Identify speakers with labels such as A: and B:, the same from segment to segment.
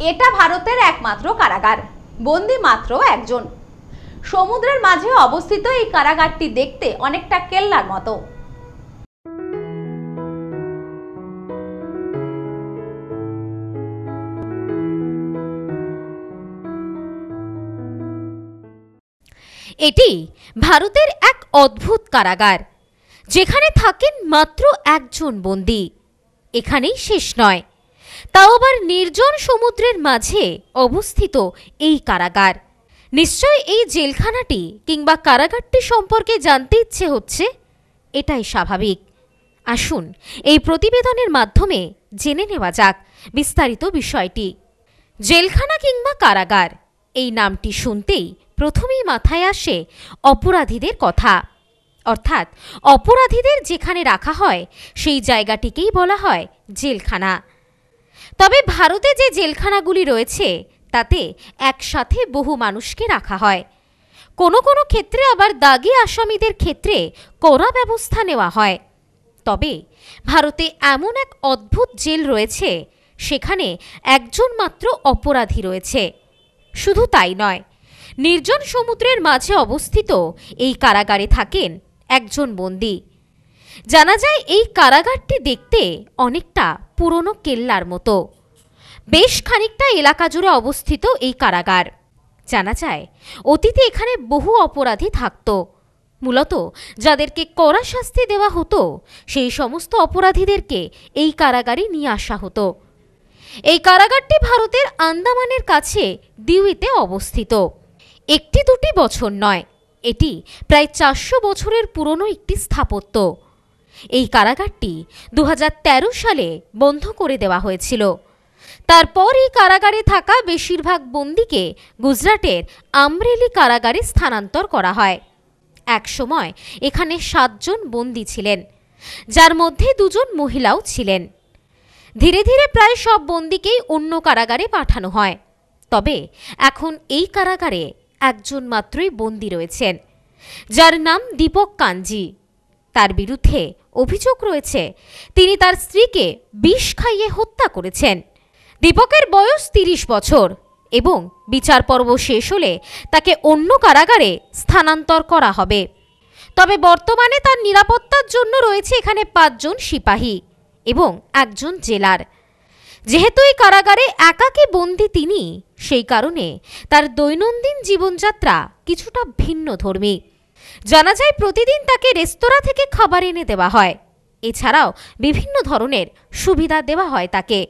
A: এটা ভারতের একমাত্র কারাগার, বন্দি মাত্র একজন। সমুদ্রের মাঝে অবস্থিত এই কারাগারটি দেখতে অনেকটা কেল্লার মতো।
B: এটি ভারতের এক অদ্ভুত কারাগার, যেখানে থাকেন মাত্র একজন বন্দী। এখানেই শেষ নয়। তাও আবার নির্জন সমুদ্রের মাঝে অবস্থিত এই কারাগার। নিশ্চয় এই জেলখানাটি কিংবা কারাগারটি সম্পর্কে জানতে ইচ্ছে হচ্ছে? এটাই স্বাভাবিক। আসুন, এই প্রতিবেদনের মাধ্যমে জেনে নেওয়া যাক বিস্তারিত বিষয়টি। জেলখানা কিংবা কারাগার, এই নামটি শুনতেই প্রথমেই মাথায় আসে অপরাধীদের কথা। অর্থাৎ অপরাধীদের যেখানে রাখা হয়, সেই জায়গাটিকেই বলা হয় জেলখানা। তবে ভারতে যে জেলখানাগুলি রয়েছে, তাতে একসাথে বহু মানুষকে রাখা হয়। কোনো কোনো ক্ষেত্রে আবার দাগি আসামিদের ক্ষেত্রে কড়া ব্যবস্থা নেওয়া হয়। তবে ভারতে এমন এক অদ্ভুত জেল রয়েছে, সেখানে একজন মাত্র অপরাধী রয়েছে। শুধু তাই নয়, নির্জন সমুদ্রের মাঝে অবস্থিত এই কারাগারে থাকেন একজন বন্দী। জানা যায় এই কারাগারটি দেখতে অনেকটা পুরনো কেল্লার মতো। বেশ খানিকটা এলাকা জুড়ে অবস্থিত এই কারাগার। জানা যায়, অতীতে এখানে বহু অপরাধী থাকত। মূলত যাদেরকে কড়া শাস্তি দেওয়া হতো, সেই সমস্ত অপরাধীদেরকে এই কারাগারে নিয়ে আসা হতো। এই কারাগারটি ভারতের আন্দামানের কাছে দিউইতে অবস্থিত। একটি দুটি বছর নয়, এটি প্রায় চারশো বছরের পুরনো একটি স্থাপত্য। এই কারাগারটি দু হাজার তেরো সালে বন্ধ করে দেওয়া হয়েছিল। তারপর এই কারাগারে থাকা বেশিরভাগ বন্দিকে গুজরাটের আমরেলি কারাগারে স্থানান্তর করা হয়। একসময় এখানে সাতজন বন্দী ছিলেন, যার মধ্যে দুজন মহিলাও ছিলেন। ধীরে ধীরে প্রায় সব বন্দিকেই অন্য কারাগারে পাঠানো হয়। তবে এখন এই কারাগারে একজন মাত্রই বন্দী রয়েছেন, যার নাম দীপক কাঞ্জি। তার বিরুদ্ধে অভিযোগ রয়েছে, তিনি তার স্ত্রীকে বিষ খাইয়ে হত্যা করেছেন। দীপকের বয়স তিরিশ বছর এবং বিচার পর্ব শেষ হলে তাকে অন্য কারাগারে স্থানান্তর করা হবে। তবে বর্তমানে তার নিরাপত্তার জন্য রয়েছে এখানে পাঁচজন সিপাহী এবং একজন জেলার। যেহেতু এই কারাগারে একাকী বন্দি তিনি, সেই কারণে তার দৈনন্দিন জীবনযাত্রা কিছুটা ভিন্ন ধর্মী জানা যায় প্রতিদিন তাকে রেস্তোরাঁ থেকে খাবার এনে দেওয়া হয়। এছাড়াও বিভিন্ন ধরনের সুবিধা দেওয়া হয় তাকে।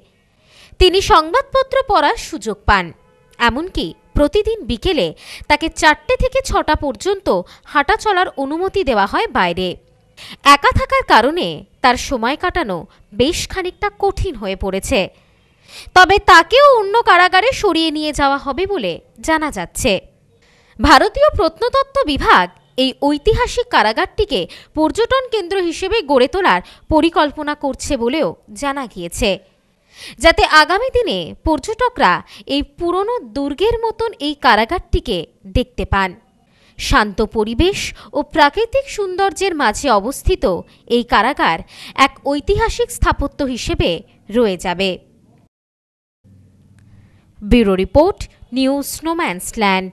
B: তিনি সংবাদপত্র পড়ার সুযোগ পান। এমনকি প্রতিদিন বিকেলে তাকে চারটে থেকে ছটা পর্যন্ত হাঁটা চলার অনুমতি দেওয়া হয় বাইরে। একা থাকার কারণে তার সময় কাটানো বেশ খানিকটা কঠিন হয়ে পড়েছে। তবে তাকেও অন্য কারাগারে সরিয়ে নিয়ে যাওয়া হবে বলে জানা যাচ্ছে। ভারতীয় প্রত্নতত্ত্ব বিভাগ এই ঐতিহাসিক কারাগারটিকে পর্যটন কেন্দ্র হিসেবে গড়ে তোলার পরিকল্পনা করছে বলেও জানা গিয়েছে। যাতে আগামী দিনে পর্যটকরা এই পুরনো দুর্গের মতন এই কারাগারটিকে দেখতে পান। শান্ত পরিবেশ ও প্রাকৃতিক সৌন্দর্যের মাঝে অবস্থিত এই কারাগার এক ঐতিহাসিক স্থাপত্য হিসেবে রয়ে যাবে। Bureau report, news স্নোম্যান্সল্যান্ড